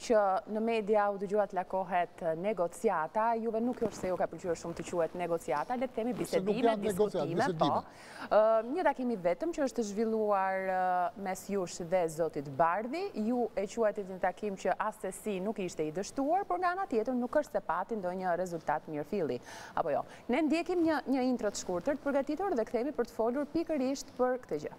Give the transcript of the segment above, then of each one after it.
që në media u dëgjua të lakohet negociata, juve nuk është se ju ka pëlqyer shumë të quhet negociata, le të themi bisedime, diskutime, po. Një takim i vetëm që është zhvilluar mes jush dhe Zotit Bardhi, ju e quajtët një takim që assesi nuk ishte i dështuar, por nga ana tjetër nuk është se pati ndonjë rezultat mirëfilli, apo jo. Ne ndjekim një intro të shkurtër të përgatitur dhe kthehemi për të folur pikërisht për këtë gjë.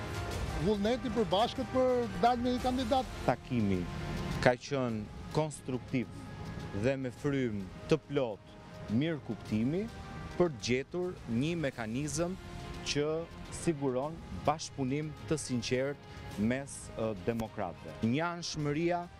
Vullnet i përbashkët për të dalë me një kandidat. Takimi ka qenë konstruktiv dhe me frymë të plotë mirëkuptimi për të gjetur një mekanizëm që siguron bashkëpunim të sinqertë mes demokratëve. Njëanshmëria,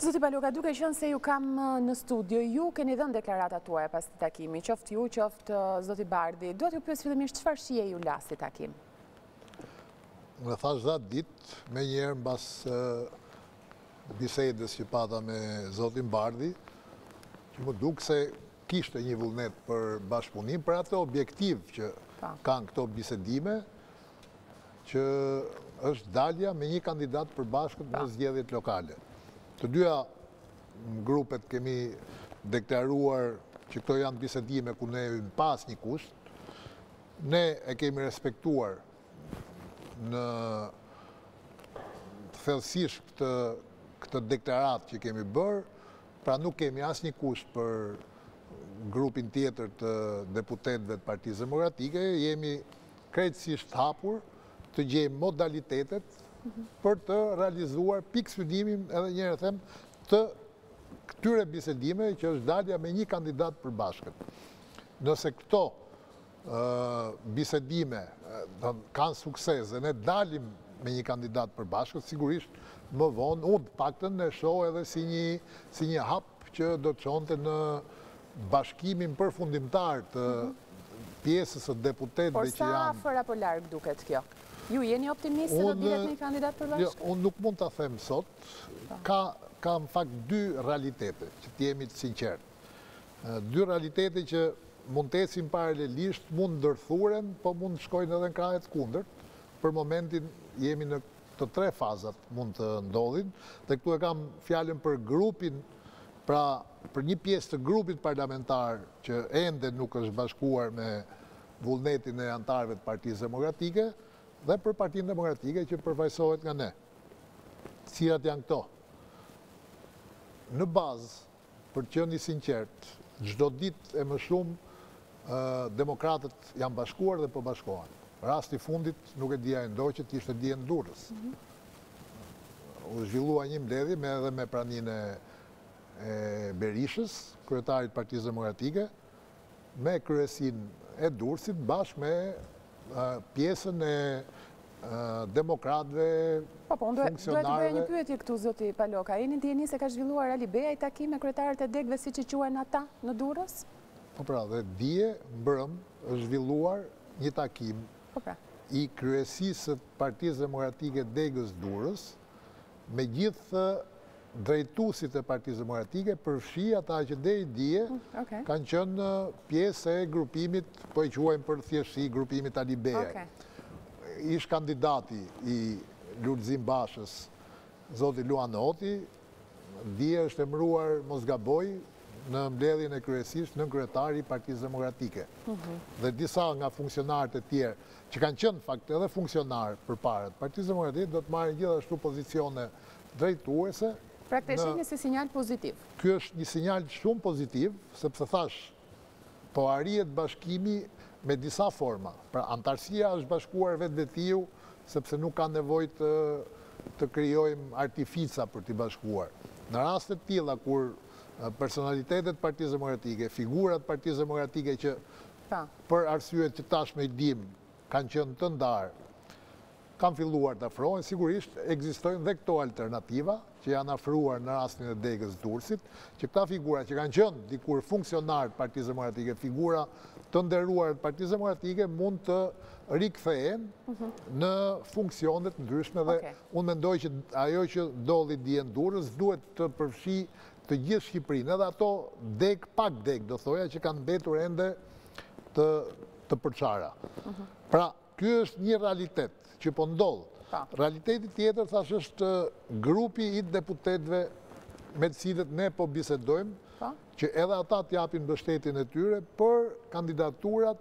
Zoti Paloka, duke qenë se ju kam në studio, ju keni dhënë deklaratat tuaja pas atij takimi, qoftë ju, qoftë Zoti Bardhi, duhet t'ju pyes fillimisht çfarë shije ju la ky takim? E thashë dhe atë ditë, menjëherë mbas bisedës që pata me Zotin Bardhi, që më duket se kishte një vullnet për bashkëpunim, për atë objektiv që kanë këto bisedime, që është dalja me një kandidat të përbashkët në zgjedhjet lokale. Të dyja grupet kemi deklaruar që këto janë bisedime ku ne hyjmë pa asnjë kusht, ne e kemi respektuar në thellësi këtë, këtë deklaratë që kemi bërë, pra nuk kemi asnjë kusht për grupin tjetër të deputetëve të partisë demokratike, jemi krejtësisht të hapur të gjejmë modalitetet për të realizuar pikësynimin, edhe një herë e them, të këtyre bisedimeve që është dalja me një kandidat të përbashkët. Nëse këto bisedime kanë sukses dhe ne dalim me një kandidat të përbashkët, sigurisht më vonë, unë të paktën e shoh edhe si një hap që do të çonte në bashkimin përfundimtar të pjesës së deputetëve që janë... Por sa afër apo larg duket kjo? Ju jeni optimist se do të dilet me një kandidat të përbashkët? Jo, unë nuk mund ta them sot. Po. Ka në fakt dy realitete, që të jemi të sinqertë. Dy realitete që mund të ecin paralelisht, mund të ndërthuren, po mund të shkojnë edhe në krahë të kundërt. Për momentin jemi në të tre fazat mund të ndodhin dhe këtu e kam fjalën për grupin pra për një pjesë të grupit parlamentar që ende nuk është bashkuar me vullnetin e anëtarëve të Partisë Demokratike dhe për Partinë Demokratike që përfaqësohet nga ne. Cilat janë këto? Në bazë Për të qenë i sinqertë, çdo ditë e më shumë demokratët janë bashkuar dhe po bashkohen. Rasti i fundit, nuk e di a e ndoqët, ishte dje në Durrës. U zhvillua një mbledhje edhe me praninë e Berishës, kryetarit të Partisë Demokratike, me kryesinë e Durrësit bashkë me pjesën e demokratëve, funksionarëve. Po, po, unë do të bëja një pyetje këtu, zoti Paloka. A jeni në dijeni se ka zhvilluar Alibeaj takim me kryetarët e degëve siç i quajnë ata në Durrës? Po pra, dhe dje mbrëmë është zhvilluar një takim po pra. i kryesisë të Partisë Demokratike Degës Durrës, me gjithë drejtuesit e Partisë Demokratike, përfshi ata që deri dje kanë qenë pjesë e grupimit, po e quajmë për thjeshtësi grupimit Alibeaj. Ish kandidati i Lulzim Bashës, zoti Luan Hoti, dje është emëruar, mos gaboj, në mbledhjen e kryesisë nënkryetar i Partisë Demokratike. Dhe disa nga funksionarët e tjerë. që kanë qenë në fakt edhe funksionarë përpara të Partisë Demokratike, do të marrin gjithashtu pozicione drejtuese. Pra këtë e shihni si sinjal pozitiv? Ky është një sinjal shumë pozitiv, sepse thashë, po arrihet bashkimi me disa forma. Pra anëtarësia është bashkuar vetvetiu, sepse nuk ka nevojë të të krijojmë artifica për t'i bashkuar. Në raste të tilla kur personalitete të Partisë Demokratike, figura të Partisë Demokratike që për arsyet që tashmë i dimë, kanë qenë të ndarë, kanë filluar të afrohen, sigurisht ekzistojnë dhe këto alternativa që janë afruar në rastin e degës Durrësit, që këta figura që kanë qenë dikur funksionarë të Partisë Demokratike, figura të nderuara të Partisë Demokratike mund të rikthehen mhm. në funksione të ndryshme dhe unë mendoj që ajo që ndodhi dje në Durrës duhet të përfshijë të gjithë Shqipërinë, edhe ato degë, pak degë do thoja, që kanë mbetur ende të përçara. Pra, ky është një realitet që po ndodh. Realiteti tjetër, thashë, është grupi i deputetëve me të cilët ne po bisedojmë, që edhe ata të japin mbështetjen e tyre për kandidatura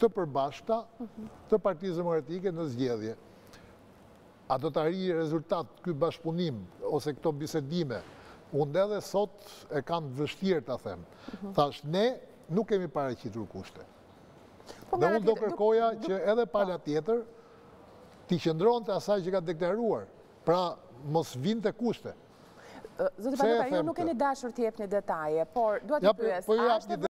të përbashkëta të Partisë Demokratike në zgjedhje. A do të arrijë rezultat ky bashkëpunim ose këto bisedime? Unë edhe sot e kam të vështirë ta them. Thashë ne nuk kemi paraqitur kushte. Po, Dhe unë do kërkoja që edhe pala tjetër t'i qëndronte asaj që ka deklaruar. Pra, mos vinte kushte. Zoti Paloka, ju nuk keni dashur të jepni detaje, por duhet të pyes. Po, po,